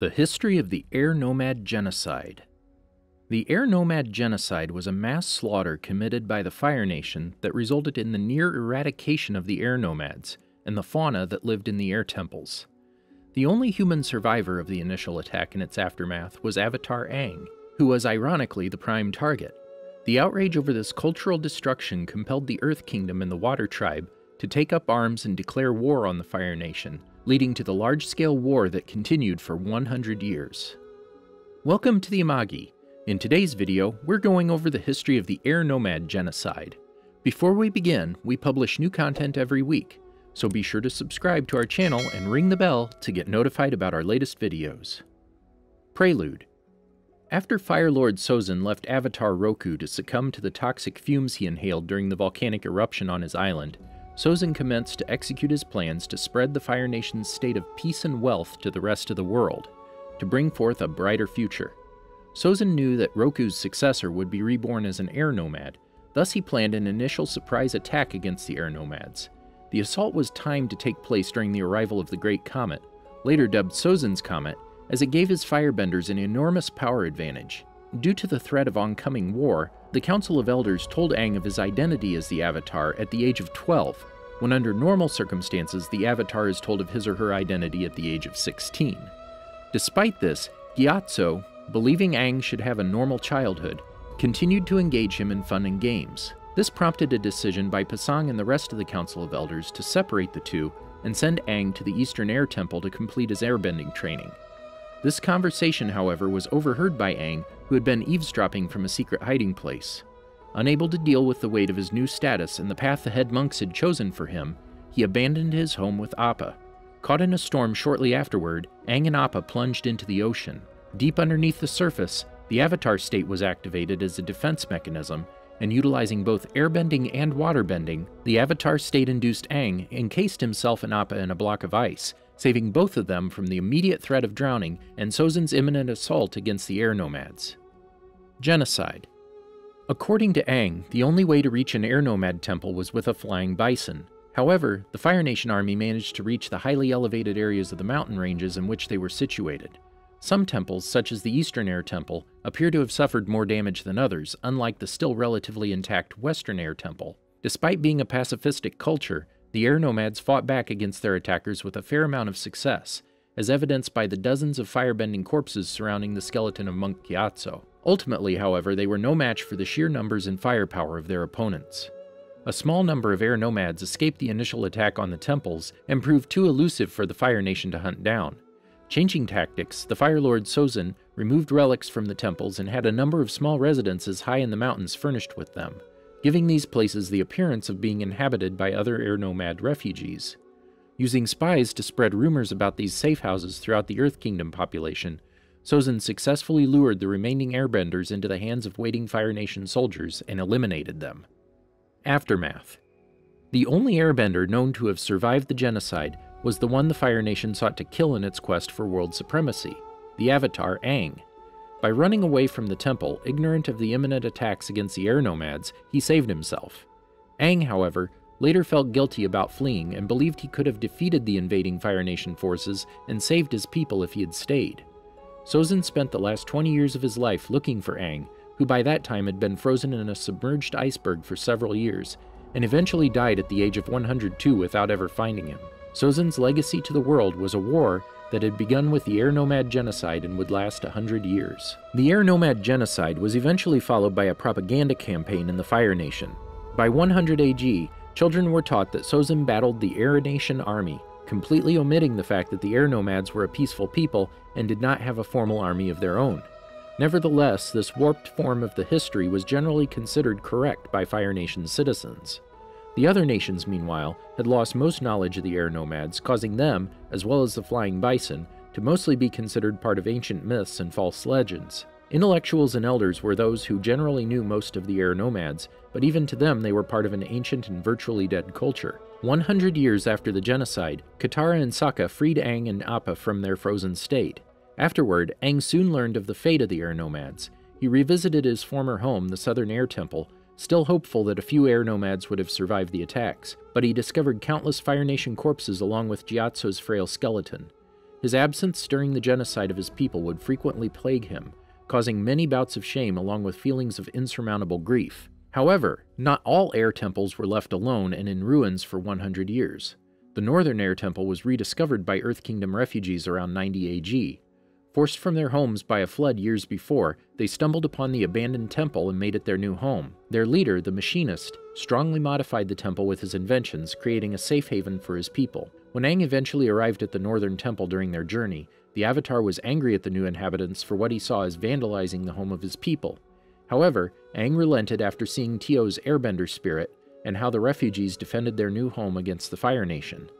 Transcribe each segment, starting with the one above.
The history of the Air Nomad Genocide. The Air Nomad Genocide was a mass slaughter committed by the Fire Nation that resulted in the near eradication of the air nomads and the fauna that lived in the air temples. The only human survivor of the initial attack and its aftermath was Avatar Aang, who was ironically the prime target. The outrage over this cultural destruction compelled the Earth Kingdom and the Water Tribe to take up arms and declare war on the Fire Nation, leading to the large scale war that continued for 100 years. Welcome to the Amagi. In today's video, we're going over the history of the Air Nomad Genocide. Before we begin, we publish new content every week, so be sure to subscribe to our channel and ring the bell to get notified about our latest videos. Prelude After Fire Lord Sozin left Avatar Roku to succumb to the toxic fumes he inhaled during the volcanic eruption on his island, Sozin commenced to execute his plans to spread the Fire Nation's state of peace and wealth to the rest of the world, to bring forth a brighter future. Sozin knew that Roku's successor would be reborn as an air nomad, thus he planned an initial surprise attack against the air nomads. The assault was timed to take place during the arrival of the Great Comet, later dubbed Sozin's Comet, as it gave his firebenders an enormous power advantage. Due to the threat of oncoming war, the Council of Elders told Aang of his identity as the Avatar at the age of 12, when under normal circumstances the Avatar is told of his or her identity at the age of 16. Despite this, Gyatso, believing Aang should have a normal childhood, continued to engage him in fun and games. This prompted a decision by Pasang and the rest of the Council of Elders to separate the two and send Aang to the Eastern Air Temple to complete his airbending training. This conversation, however, was overheard by Aang, who had been eavesdropping from a secret hiding place. Unable to deal with the weight of his new status and the path the head monks had chosen for him, he abandoned his home with Appa. Caught in a storm shortly afterward, Aang and Appa plunged into the ocean. Deep underneath the surface, the Avatar state was activated as a defense mechanism, and utilizing both airbending and waterbending, the Avatar state induced Aang encased himself and Appa in a block of ice, saving both of them from the immediate threat of drowning and Sozin's imminent assault against the air nomads. Genocide. According to Aang, the only way to reach an air nomad temple was with a flying bison. However, the Fire Nation army managed to reach the highly elevated areas of the mountain ranges in which they were situated. Some temples, such as the Eastern Air Temple, appear to have suffered more damage than others, unlike the still relatively intact Western Air Temple. Despite being a pacifistic culture, the air nomads fought back against their attackers with a fair amount of success, as evidenced by the dozens of firebending corpses surrounding the skeleton of Monk Gyatso. Ultimately, however, they were no match for the sheer numbers and firepower of their opponents. A small number of air nomads escaped the initial attack on the temples and proved too elusive for the Fire Nation to hunt down. Changing tactics, the Fire Lord Sozin removed relics from the temples and had a number of small residences high in the mountains furnished with them giving these places the appearance of being inhabited by other air nomad refugees. Using spies to spread rumors about these safe houses throughout the Earth Kingdom population, Sozin successfully lured the remaining airbenders into the hands of waiting Fire Nation soldiers and eliminated them. Aftermath The only airbender known to have survived the genocide was the one the Fire Nation sought to kill in its quest for world supremacy, the Avatar Aang. By running away from the temple, ignorant of the imminent attacks against the air nomads, he saved himself. Aang, however, later felt guilty about fleeing and believed he could have defeated the invading Fire Nation forces and saved his people if he had stayed. Sozin spent the last 20 years of his life looking for Aang, who by that time had been frozen in a submerged iceberg for several years, and eventually died at the age of 102 without ever finding him. Sozin's legacy to the world was a war that had begun with the Air Nomad Genocide and would last a hundred years. The Air Nomad Genocide was eventually followed by a propaganda campaign in the Fire Nation. By 100 AG, children were taught that Sozin battled the Air Nation army, completely omitting the fact that the Air Nomads were a peaceful people and did not have a formal army of their own. Nevertheless, this warped form of the history was generally considered correct by Fire Nation citizens. The other nations, meanwhile, had lost most knowledge of the air nomads, causing them, as well as the flying bison, to mostly be considered part of ancient myths and false legends. Intellectuals and elders were those who generally knew most of the air nomads, but even to them they were part of an ancient and virtually dead culture. 100 years after the genocide, Katara and Sokka freed Aang and Appa from their frozen state. Afterward, Aang soon learned of the fate of the air nomads. He revisited his former home, the Southern Air Temple, still hopeful that a few air nomads would have survived the attacks, but he discovered countless Fire Nation corpses along with Gyatso's frail skeleton. His absence during the genocide of his people would frequently plague him, causing many bouts of shame along with feelings of insurmountable grief. However, not all air temples were left alone and in ruins for 100 years. The northern air temple was rediscovered by Earth Kingdom refugees around 90 AG. Forced from their homes by a flood years before, they stumbled upon the abandoned temple and made it their new home. Their leader, the machinist, strongly modified the temple with his inventions, creating a safe haven for his people. When Aang eventually arrived at the northern temple during their journey, the Avatar was angry at the new inhabitants for what he saw as vandalizing the home of his people. However, Aang relented after seeing Teo's airbender spirit and how the refugees defended their new home against the Fire Nation.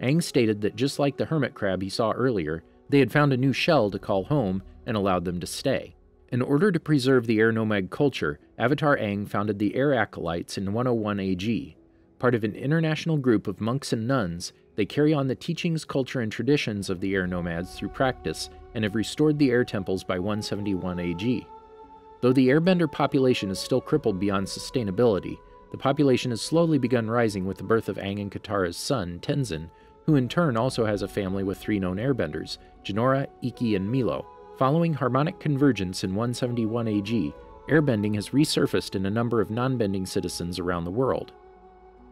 Aang stated that just like the hermit crab he saw earlier, they had found a new shell to call home and allowed them to stay. In order to preserve the air nomad culture, Avatar Aang founded the Air Acolytes in 101 AG. Part of an international group of monks and nuns, they carry on the teachings, culture, and traditions of the air nomads through practice and have restored the air temples by 171 AG. Though the airbender population is still crippled beyond sustainability, the population has slowly begun rising with the birth of Aang and Katara's son, Tenzin, who in turn also has a family with three known airbenders, Jinora, Ikki, and Meelo. Following harmonic convergence in 171 AG, airbending has resurfaced in a number of non-bending citizens around the world.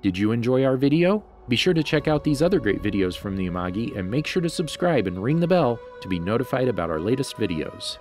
Did you enjoy our video? Be sure to check out these other great videos from the Amagi and make sure to subscribe and ring the bell to be notified about our latest videos.